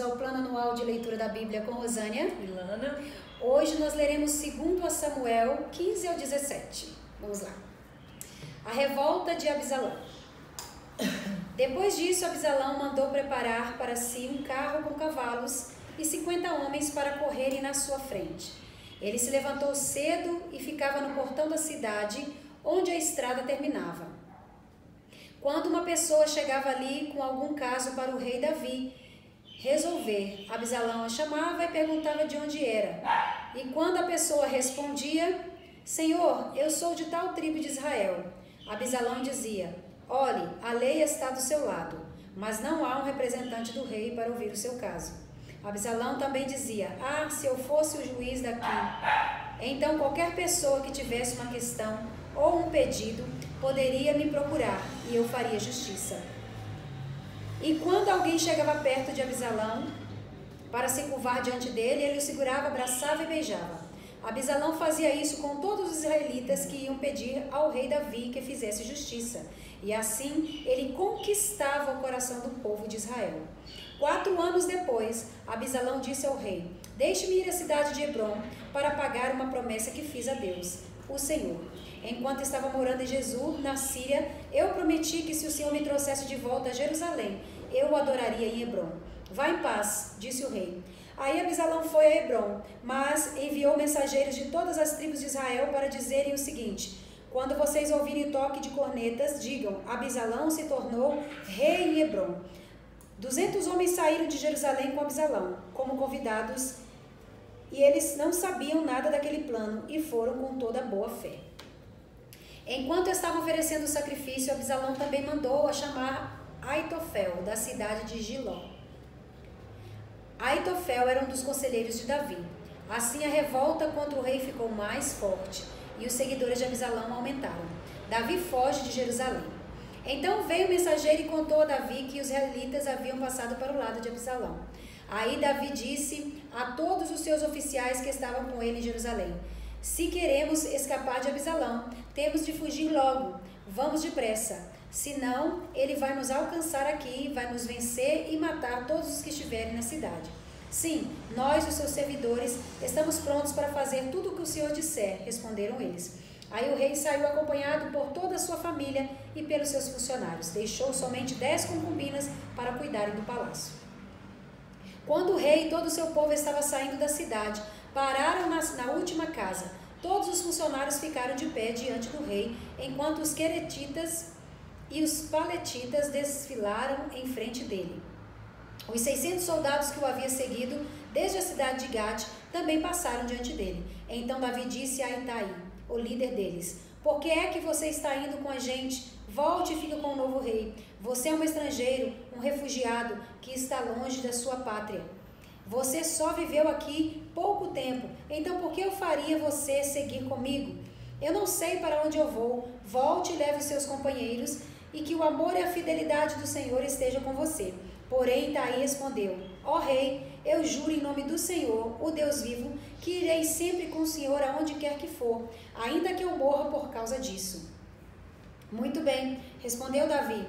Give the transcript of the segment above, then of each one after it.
ao plano anual de leitura da Bíblia com Rosânia. Ilana. Hoje nós leremos 2 Samuel 15 ao 17. Vamos lá. A revolta de Abisalão. Depois disso, Abisalão mandou preparar para si um carro com cavalos e 50 homens para correrem na sua frente. Ele se levantou cedo e ficava no portão da cidade, onde a estrada terminava. Quando uma pessoa chegava ali com algum caso para o rei Davi resolver, Abisalão a chamava e perguntava de onde era. E quando a pessoa respondia, Senhor, eu sou de tal tribo de Israel, Abisalão dizia: Olhe, a lei está do seu lado, mas não há um representante do rei para ouvir o seu caso. Absalão também dizia: Ah, se eu fosse o juiz daqui. Então qualquer pessoa que tivesse uma questão ou um pedido poderia me procurar e eu faria justiça. E quando alguém chegava perto de Absalão para se curvar diante dele, ele o segurava, abraçava e beijava. Abisalão fazia isso com todos os israelitas que iam pedir ao rei Davi que fizesse justiça. E assim ele conquistava o coração do povo de Israel. Quatro anos depois, Abisalão disse ao rei: Deixe-me ir à cidade de Hebron para pagar uma promessa que fiz a Deus, o Senhor. Enquanto estava morando em Jesus, na Síria, eu prometi que se o Senhor me trouxesse de volta a Jerusalém, eu o adoraria em Hebron. Vá em paz, disse o rei. Aí Abisalão foi a Hebron, mas enviou mensageiros de todas as tribos de Israel para dizerem o seguinte: Quando vocês ouvirem toque de cornetas, digam: Abisalão se tornou rei em Hebron. Duzentos homens saíram de Jerusalém com Absalão, como convidados, e eles não sabiam nada daquele plano e foram com toda boa fé. Enquanto estavam oferecendo o sacrifício, Absalão também mandou a chamar Aitofel, da cidade de Giló. Aitofel era um dos conselheiros de Davi. Assim a revolta contra o rei ficou mais forte e os seguidores de Absalão aumentaram. Davi foge de Jerusalém. Então veio o mensageiro e contou a Davi que os israelitas haviam passado para o lado de Absalão. Aí Davi disse a todos os seus oficiais que estavam com ele em Jerusalém: Se queremos escapar de Absalão, temos de fugir logo. Vamos depressa. Senão, ele vai nos alcançar aqui, vai nos vencer e matar todos os que estiverem na cidade. Sim, nós, os seus servidores, estamos prontos para fazer tudo o que o Senhor disser, responderam eles. Aí o rei saiu acompanhado por toda a sua família e pelos seus funcionários. Deixou somente dez concubinas para cuidarem do palácio. Quando o rei e todo o seu povo estava saindo da cidade, pararam na, na última casa. Todos os funcionários ficaram de pé diante do rei, enquanto os queretitas e os paletitas desfilaram em frente dele. Os 600 soldados que o haviam seguido desde a cidade de Gate também passaram diante dele. Então Davi disse a Itaí: o líder deles. Por que é que você está indo com a gente? Volte e fique com o novo rei. Você é um estrangeiro, um refugiado que está longe da sua pátria. Você só viveu aqui pouco tempo, então por que eu faria você seguir comigo? Eu não sei para onde eu vou. Volte e leve seus companheiros, e que o amor e a fidelidade do Senhor estejam com você. Porém, Taí respondeu: Ó oh, rei, eu juro em nome do Senhor, o Deus vivo, que irei sempre com o Senhor aonde quer que for, ainda que eu morra por causa disso. Muito bem, respondeu Davi.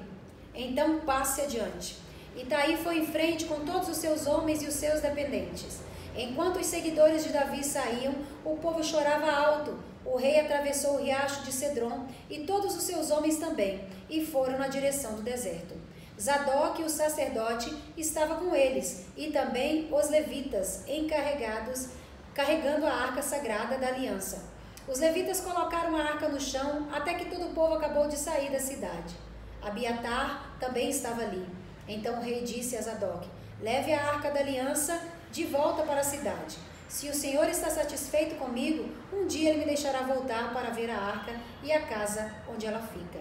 Então passe adiante. Itaí foi em frente com todos os seus homens e os seus dependentes. Enquanto os seguidores de Davi saíam, o povo chorava alto. O rei atravessou o riacho de Cedron e todos os seus homens também, e foram na direção do deserto. Zadok, o sacerdote, estava com eles, e também os levitas, encarregados, carregando a arca sagrada da aliança. Os levitas colocaram a arca no chão até que todo o povo acabou de sair da cidade. Abiatar também estava ali. Então o rei disse a Zadok: Leve a arca da aliança de volta para a cidade. Se o Senhor está satisfeito comigo, um dia ele me deixará voltar para ver a arca e a casa onde ela fica.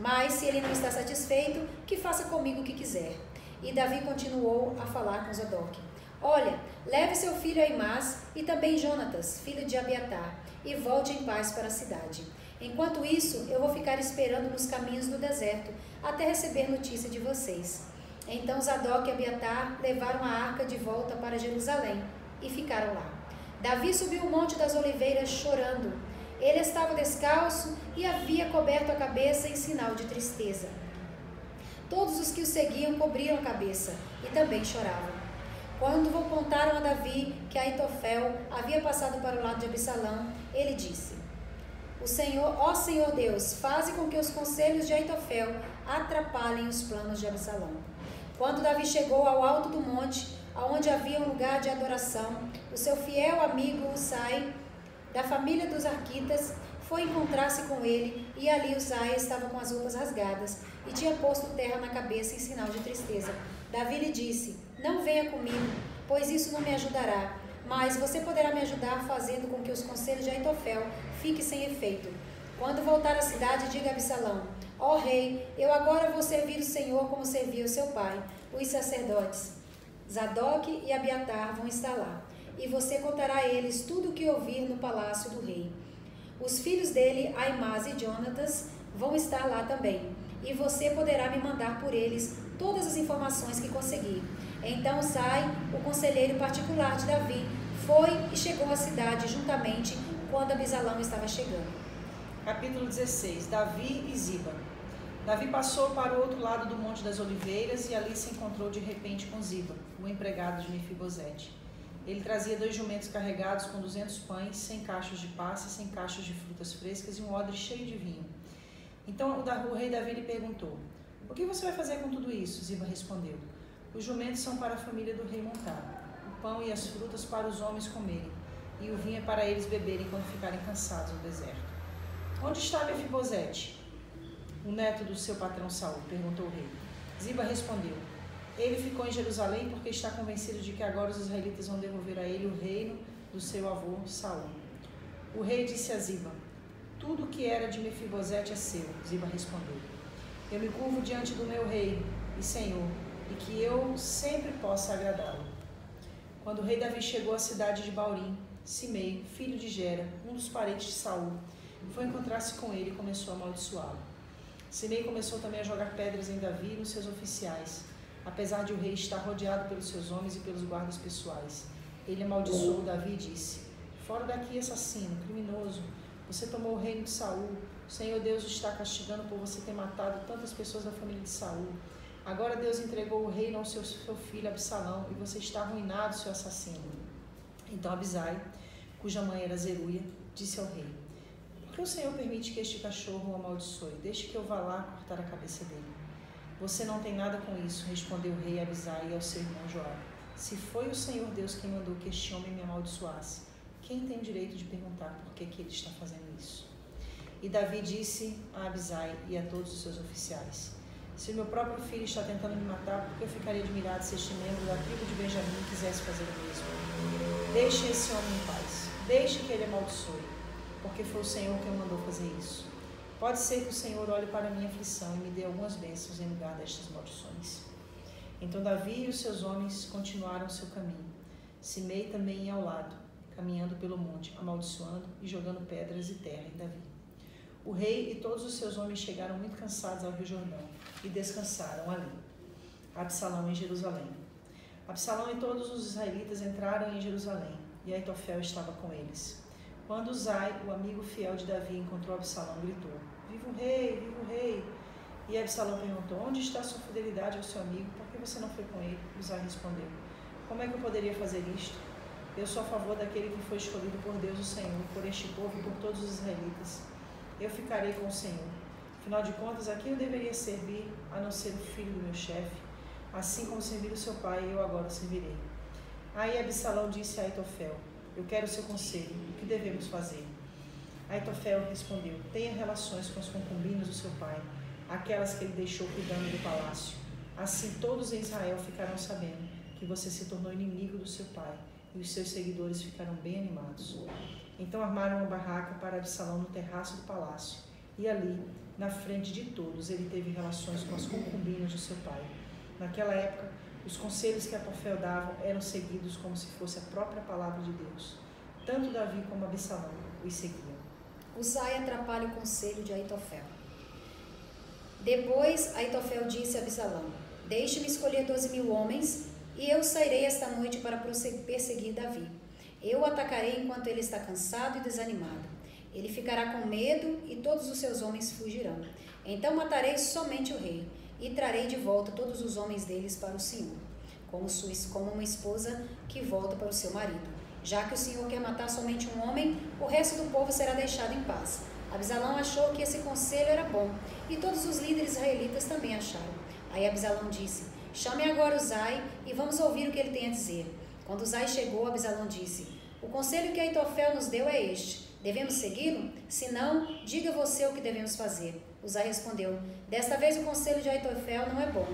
Mas se ele não está satisfeito, que faça comigo o que quiser. E Davi continuou a falar com Zadok. Olha, leve seu filho Aimás e também Jonatas, filho de Abiatar, e volte em paz para a cidade. Enquanto isso, eu vou ficar esperando nos caminhos do deserto, até receber notícia de vocês. Então Zadok e Abiatar levaram a arca de volta para Jerusalém e ficaram lá. Davi subiu o monte das oliveiras chorando ele estava descalço e havia coberto a cabeça em sinal de tristeza. Todos os que o seguiam cobriam a cabeça e também choravam. Quando contaram a Davi que Aitofel havia passado para o lado de Absalão, ele disse: O Senhor, ó Senhor Deus, faze com que os conselhos de Aitofel atrapalhem os planos de Absalão. Quando Davi chegou ao alto do monte, aonde havia um lugar de adoração, o seu fiel amigo Usai, da família dos Arquitas, foi encontrar-se com ele, e ali Usai estava com as roupas rasgadas e tinha posto terra na cabeça em sinal de tristeza. Davi lhe disse: Não venha comigo, pois isso não me ajudará. Mas você poderá me ajudar fazendo com que os conselhos de Aitofel fiquem sem efeito. Quando voltar à cidade, diga a Absalão: Ó oh, rei, eu agora vou servir o Senhor como servia o seu pai. Os sacerdotes Zadok e Abiatar vão estar lá, e você contará a eles tudo o que ouvir no palácio do rei. Os filhos dele, Aimaz e Jonatas, vão estar lá também, e você poderá me mandar por eles todas as informações que conseguir. Então Sai, o conselheiro particular de Davi, foi e chegou à cidade juntamente quando Abisalão estava chegando. Capítulo 16 Davi e Ziba Davi passou para o outro lado do Monte das Oliveiras e ali se encontrou de repente com Ziba, o empregado de Mefibosete. Ele trazia dois jumentos carregados com duzentos pães, cem cachos de passa, cem cachos de frutas frescas e um odre cheio de vinho. Então o rei Davi lhe perguntou: O que você vai fazer com tudo isso? Ziba respondeu: Os jumentos são para a família do rei montar, o pão e as frutas para os homens comerem, e o vinho é para eles beberem quando ficarem cansados no deserto. Onde está Mefibosete? O neto do seu patrão Saul, perguntou o rei. Ziba respondeu: Ele ficou em Jerusalém porque está convencido de que agora os israelitas vão devolver a ele o reino do seu avô Saul. O rei disse a Ziba: tudo que era de Mefibosete é seu, Ziba respondeu. Eu me curvo diante do meu rei e senhor, e que eu sempre possa agradá-lo. Quando o rei Davi chegou à cidade de Baurim, Simei, filho de Gera, um dos parentes de Saul, foi encontrar-se com ele e começou a amaldiçoá-lo. Simei começou também a jogar pedras em Davi e nos seus oficiais, apesar de o rei estar rodeado pelos seus homens e pelos guardas pessoais. Ele amaldiçoou Davi e disse: Fora daqui, assassino, criminoso, você tomou o reino de Saul. O Senhor Deus está castigando por você ter matado tantas pessoas da família de Saul. Agora Deus entregou o reino ao seu, seu filho Absalão e você está arruinado, seu assassino. Então Abisai, cuja mãe era Zeruia, disse ao rei: que o Senhor permite que este cachorro o amaldiçoe? Deixe que eu vá lá cortar a cabeça dele. Você não tem nada com isso, respondeu o rei Abisai ao seu irmão Joab. Se foi o Senhor Deus quem mandou que este homem me amaldiçoasse, quem tem direito de perguntar por que, que ele está fazendo isso? E Davi disse a Abisai e a todos os seus oficiais: Se meu próprio filho está tentando me matar, por que eu ficaria admirado se este membro da tribo de Benjamim quisesse fazer o mesmo? Deixe esse homem em paz. Deixe que ele amaldiçoe, porque foi o Senhor quem o mandou fazer isso. Pode ser que o Senhor olhe para a minha aflição e me dê algumas bênçãos em lugar destas maldições. Então Davi e os seus homens continuaram seu caminho. Simei também ia ao lado caminhando pelo monte, amaldiçoando e jogando pedras e terra em Davi. O rei e todos os seus homens chegaram muito cansados ao Rio Jordão e descansaram ali. Absalão em Jerusalém. Absalão e todos os israelitas entraram em Jerusalém e Aitofel estava com eles. Quando Zai, o amigo fiel de Davi, encontrou Absalão, gritou: Viva o rei, viva o rei! E Absalão perguntou: Onde está sua fidelidade ao seu amigo? Por que você não foi com ele? Zai respondeu: Como é que eu poderia fazer isto? Eu sou a favor daquele que foi escolhido por Deus o Senhor, por este povo e por todos os israelitas. Eu ficarei com o Senhor. Afinal de contas, a quem eu deveria servir, a não ser o filho do meu chefe? Assim como servir o seu pai, eu agora servirei. Aí Absalão disse a Aitofel, eu quero o seu conselho, o que devemos fazer? Aitofel respondeu, tenha relações com as concubinas do seu pai, aquelas que ele deixou cuidando do palácio. Assim todos em Israel ficarão sabendo que você se tornou inimigo do seu pai e os seus seguidores ficaram bem animados. Então armaram uma barraca para Absalão no terraço do palácio, e ali, na frente de todos, ele teve relações com as concubinas de seu pai. Naquela época, os conselhos que Apofel dava eram seguidos como se fosse a própria palavra de Deus. Tanto Davi como Absalão os seguiam. Uzai atrapalha o conselho de Aitofel. Depois, Aitofel disse a Absalão: Deixe-me escolher doze mil homens e eu sairei esta noite para perseguir Davi. Eu o atacarei enquanto ele está cansado e desanimado. Ele ficará com medo e todos os seus homens fugirão. Então matarei somente o rei e trarei de volta todos os homens deles para o Senhor. como, sua, como uma esposa que volta para o seu marido. Já que o Senhor quer matar somente um homem, o resto do povo será deixado em paz. Absalão achou que esse conselho era bom, e todos os líderes israelitas também acharam. Aí Absalão disse: Chame agora Uzai e vamos ouvir o que ele tem a dizer. Quando Uzai chegou, Absalão disse: O conselho que Aitofel nos deu é este: devemos segui-lo? Se não, diga você o que devemos fazer. Uzai respondeu: Desta vez o conselho de Aitofel não é bom.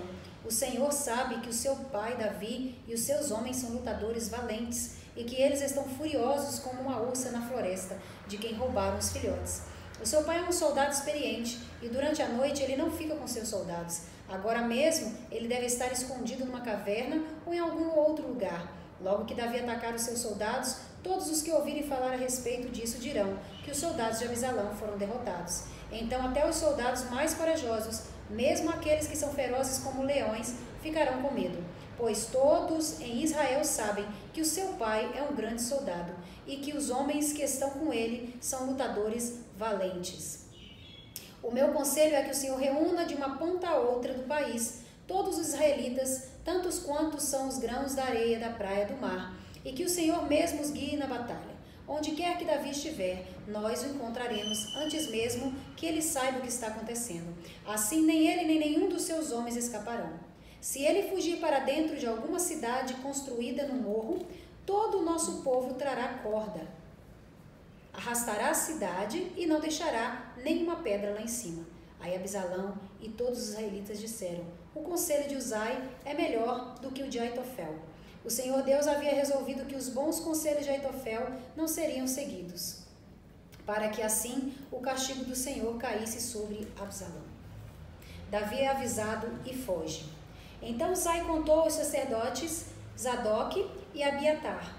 O Senhor sabe que o seu pai Davi e os seus homens são lutadores valentes e que eles estão furiosos como uma ursa na floresta de quem roubaram os filhotes. O seu pai é um soldado experiente e durante a noite ele não fica com seus soldados. Agora mesmo ele deve estar escondido numa caverna ou em algum outro lugar. Logo que Davi atacar os seus soldados, todos os que ouvirem falar a respeito disso dirão que os soldados de Abisalão foram derrotados. Então até os soldados mais corajosos, mesmo aqueles que são ferozes como leões, ficarão com medo, pois todos em Israel sabem que o seu pai é um grande soldado e que os homens que estão com ele são lutadores valentes. O meu conselho é que o Senhor reúna de uma ponta a outra do país todos os israelitas, tantos quantos são os grãos da areia da praia do mar, e que o Senhor mesmo os guie na batalha. Onde quer que Davi estiver, nós o encontraremos antes mesmo que ele saiba o que está acontecendo. Assim, nem ele nem nenhum dos seus homens escaparão. Se ele fugir para dentro de alguma cidade construída no morro, todo o nosso povo trará corda arrastará a cidade e não deixará nenhuma pedra lá em cima. Aí Abisalão e todos os israelitas disseram: O conselho de Uzai é melhor do que o de Aitofel. O Senhor Deus havia resolvido que os bons conselhos de Aitofel não seriam seguidos, para que assim o castigo do Senhor caísse sobre Absalão. Davi é avisado e foge. Então Uzai contou aos sacerdotes Zadok e Abiatar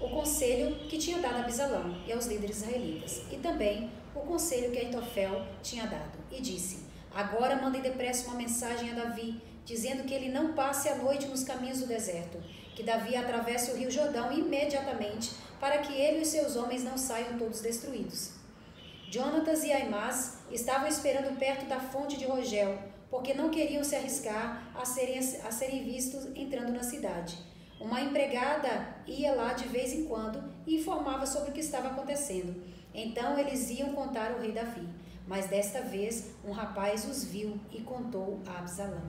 o conselho que tinha dado a Abisalão e aos líderes israelitas, e também o conselho que Aitofel tinha dado, e disse: Agora mandem depressa uma mensagem a Davi, dizendo que ele não passe a noite nos caminhos do deserto, que Davi atravesse o rio Jordão imediatamente, para que ele e seus homens não saiam todos destruídos. Jonatas e Aimás estavam esperando perto da fonte de Rogel, porque não queriam se arriscar a serem, a serem vistos entrando na cidade. Uma empregada ia lá de vez em quando e informava sobre o que estava acontecendo. Então eles iam contar ao rei Davi. Mas desta vez um rapaz os viu e contou a Absalão.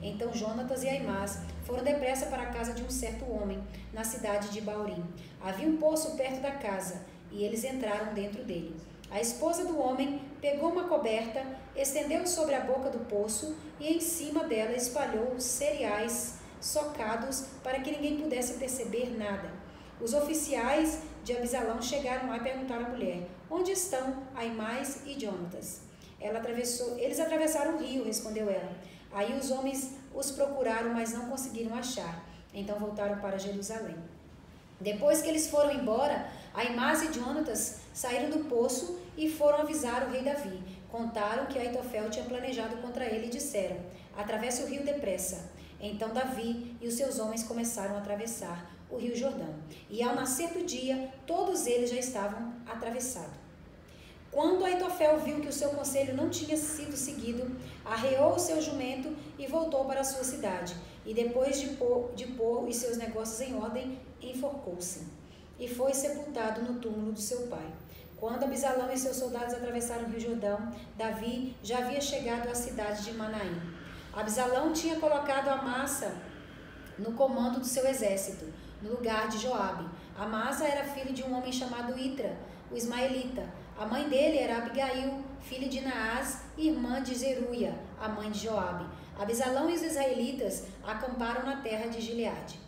Então Jonatas e Aimás foram depressa para a casa de um certo homem, na cidade de Baurim. Havia um poço perto da casa, e eles entraram dentro dele. A esposa do homem pegou uma coberta, estendeu sobre a boca do poço e em cima dela espalhou cereais socados para que ninguém pudesse perceber nada. Os oficiais de Abisalão chegaram lá e perguntaram à mulher: Onde estão Aimais e Jonatas? Ela atravessou, eles atravessaram o rio, respondeu ela. Aí os homens os procuraram, mas não conseguiram achar. Então voltaram para Jerusalém. Depois que eles foram embora, Aimás e Jonatas saíram do poço e foram avisar o rei Davi. Contaram que Aitofel tinha planejado contra ele e disseram: Atravesse o rio depressa. Então Davi e os seus homens começaram a atravessar o rio Jordão. E ao nascer do dia, todos eles já estavam atravessados. Quando Aitofel viu que o seu conselho não tinha sido seguido, arreou o seu jumento e voltou para a sua cidade. E depois de pôr, de pôr os seus negócios em ordem, enforcou-se. E foi sepultado no túmulo do seu pai. Quando Abisalão e seus soldados atravessaram o rio Jordão, Davi já havia chegado à cidade de Manaim. Absalão tinha colocado Amasa no comando do seu exército, no lugar de Joabe. Amasa era filho de um homem chamado Itra, o ismaelita. A mãe dele era Abigail, filha de Naás, irmã de Zeruia, a mãe de Joabe. Absalão e os israelitas acamparam na terra de Gileade.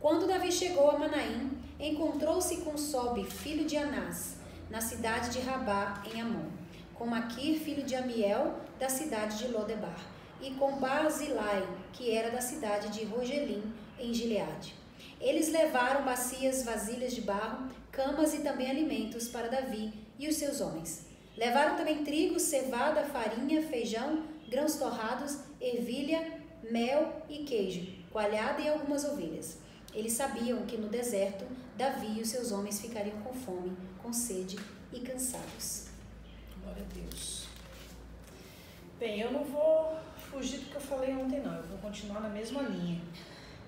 Quando Davi chegou a Manaim, encontrou-se com Sobe, filho de Anás, na cidade de Rabá, em Amon, com Maquir, filho de Amiel, da cidade de Lodebar e com Barzilai, que era da cidade de Rogelim, em Gileade. Eles levaram bacias, vasilhas de barro, camas e também alimentos para Davi e os seus homens. Levaram também trigo, cevada, farinha, feijão, grãos torrados, ervilha, mel e queijo, coalhada e algumas ovelhas. Eles sabiam que no deserto Davi e os seus homens ficariam com fome, com sede e cansados. Glória a Deus. Bem, eu não vou fugir do que eu falei ontem, não. Eu vou continuar na mesma linha.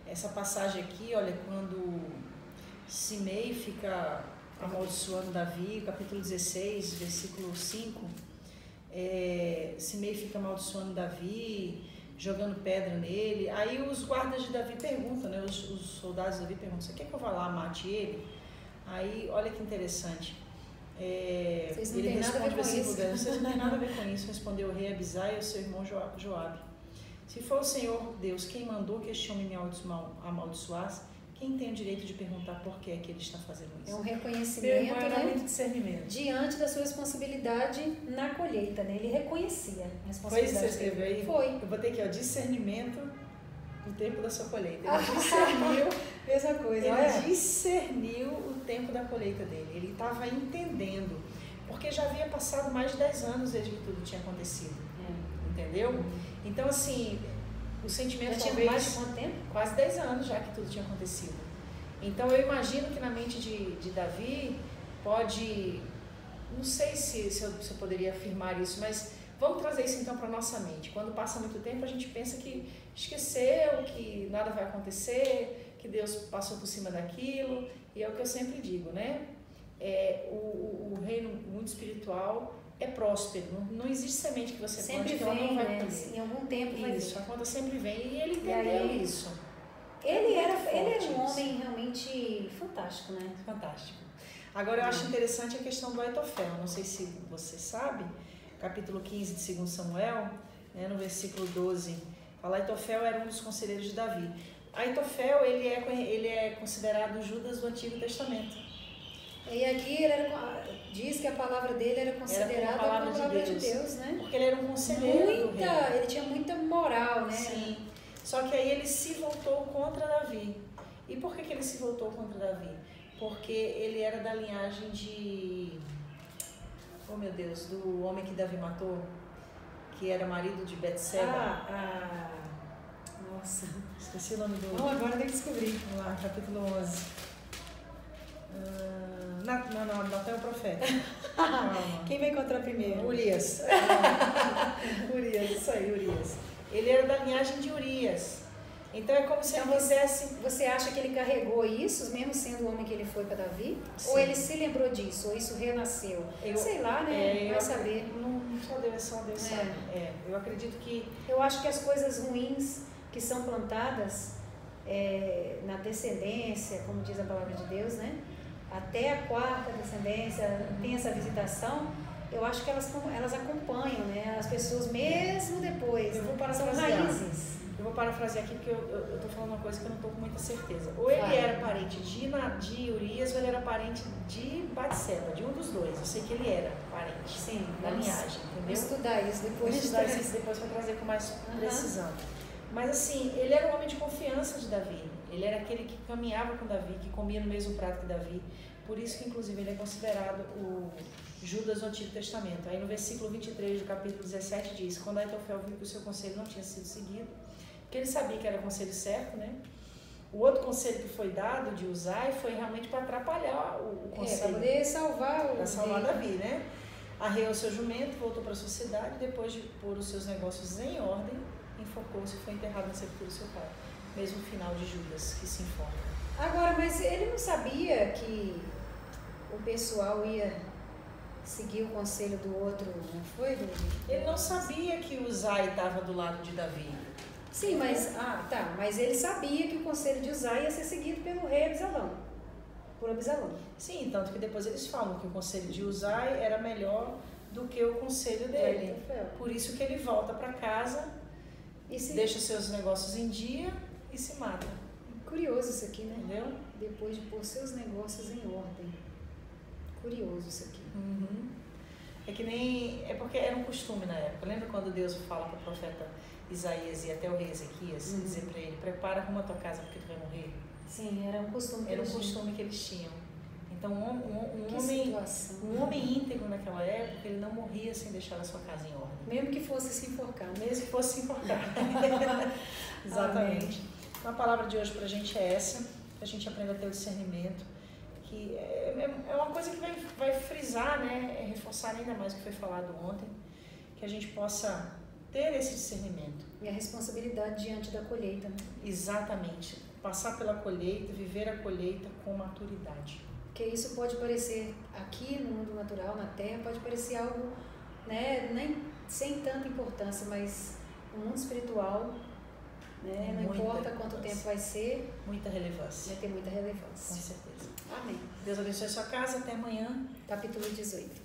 Essa passagem aqui, olha, quando Simei fica amaldiçoando Davi, capítulo 16, versículo 5, é, Simei fica amaldiçoando Davi, jogando pedra nele. Aí os guardas de Davi perguntam, né? Os, os soldados de Davi perguntam: Você quer que eu vá lá mate ele? Aí, olha que interessante. É, Vocês não ele têm nada a ver responde o com versículo isso. 10, Vocês não têm nada a ver com isso, respondeu o rei Abisai e o seu irmão Jo- Joabe. Se for o Senhor Deus quem mandou que este homem me amaldiçoa- amaldiçoasse, quem tem o direito de perguntar por que é que ele está fazendo É isso? um Meu reconhecimento, né? discernimento. Diante da sua responsabilidade na colheita, né? Ele reconhecia a Foi responsabilidade. isso que você escreveu aí? Foi. Eu botei aqui, ó, discernimento no tempo da sua colheita. Ele discerniu Mesma coisa, Ele discerniu o tempo da colheita dele. Ele estava entendendo. Porque já havia passado mais de 10 anos desde que tudo tinha acontecido. Entendeu? Então, assim, o sentimento Já tinha talvez. mais de quanto tempo? quase 10 anos já que tudo tinha acontecido. Então eu imagino que na mente de, de Davi pode. Não sei se, se, eu, se eu poderia afirmar isso, mas vamos trazer isso então para nossa mente. Quando passa muito tempo, a gente pensa que esqueceu, que nada vai acontecer, que Deus passou por cima daquilo, e é o que eu sempre digo, né? É, o, o, o reino muito espiritual é próspero, não, não existe semente que você Sempre plante que ela não vem, vai né? Em algum tempo vai Isso, vir. a conta sempre vem e ele entendeu aí- isso. Ele É era, ele era um isso. homem realmente fantástico, né? Fantástico. Agora eu acho interessante a questão do Aitofel. Não sei se você sabe, capítulo 15 de 2 Samuel, né, no versículo 12, fala Aitofel era um dos conselheiros de Davi. Aitofel, ele é, ele é considerado Judas do Antigo Testamento. E aqui ele era, diz que a palavra dele era considerada como a palavra a de palavra de Deus. Deus, né? Porque ele era um conselheiro Muita, ele tinha muita moral, né? Sim. Só que aí ele se voltou contra Davi. E por que, que ele se voltou contra Davi? Porque ele era da linhagem de. Oh meu Deus, do homem que Davi matou, que era marido de Betseba. Ah, ah, nossa. Esqueci o nome do. Não, agora tem que descobrir. Vamos lá, capítulo 11. Ah, Na- não, não, Natan é o profeta. Quem vai encontrar primeiro? Urias. Urias, isso aí, Urias. Ele era da linhagem de Urias. Então é como se ele Então você- quisesse. Você acha que ele carregou isso, mesmo sendo o homem que ele foi para Davi? Sim. Ou ele se lembrou disso? Ou isso renasceu? Eu- Sei lá, né? É, vai eu saber. Não, não só Deus, só Deus É. sabe. É, eu acredito que Eu acho que as coisas ruins que são plantadas é, na descendência, como diz a palavra de Deus, né? Até a quarta descendência tem essa visitação. Eu acho que elas, elas acompanham, né? As pessoas mesmo depois. Eu vou parafrasear. Raízes. Eu vou parafrasear aqui porque eu, tô falando uma coisa que eu não tô com muita certeza. Ou ele Vai. era parente de, de Urias ou ele era parente de Batseba, de um dos dois. Eu sei que ele era parente Sim, da linhagem, entendeu? estudar isso Vou depois. estudar isso depois para trazer com mais Aham. precisão. Mas assim, ele era um homem de confiança de Davi. Ele era aquele que caminhava com Davi, que comia no mesmo prato que Davi. Por isso que, inclusive, ele é considerado o Judas do Antigo Testamento. Aí no versículo 23 do capítulo 17 diz, quando Aitofel viu que o seu conselho não tinha sido seguido, porque ele sabia que era o conselho certo, né? O outro conselho que foi dado de Uzai foi realmente para atrapalhar o, o É, para conselho. poder salvar o Para salvar. Davi, né? Arreou seu jumento, voltou para sua cidade, depois de pôr os seus negócios em ordem, enfocou-se e foi enterrado na sepultura do seu pai. Mesmo final de Judas, que se enforca. Agora, mas ele não sabia que o pessoal ia seguir o conselho do outro, não foi? Do- Ele não sabia que Uzai estava do lado de Davi. Sim, mas ah, tá, mas ele sabia que o conselho de Uzai ia ser seguido pelo rei Absalão. Por Absalão. Sim, tanto que depois eles falam que o conselho de Uzai era melhor do que o conselho dele. Aitofel. Por isso que ele volta para casa, E se, deixa seus negócios em dia e se mata. curioso isso aqui, né? Entendeu? Depois de pôr seus negócios em ordem. Curioso isso aqui. Uhum. É que nem. É porque era um costume na época. Lembra quando Deus fala para o profeta Isaías e até o rei Ezequias Uhum. dizer para ele: prepara arruma a tua casa porque tu vai morrer? Sim, era um costume que Era um eles tinham. costume que eles tinham. Então, um, um, um homem, situação. um homem íntegro naquela época, ele não morria sem deixar a sua casa em ordem. Mesmo que fosse se enforcar. né? Mesmo que fosse se enforcar. Exatamente. Então, a palavra de hoje para a gente é essa: que a gente aprenda a ter o discernimento. Que é, é- é uma coisa que vai, vai frisar, né? É reforçar ainda mais o que foi falado ontem. Que a gente possa ter esse discernimento. E a responsabilidade diante da colheita. Né? Exatamente. passar pela colheita, viver a colheita com maturidade. Porque isso pode parecer aqui no mundo natural, na Terra, pode parecer algo, né, nem sem tanta importância, mas no mundo espiritual, né, não Muita importa quanto tempo vai ser, Muita relevância. vai ter muita Com relevância. certeza. Amém. Deus abençoe a sua casa. Até amanhã. Capítulo 18.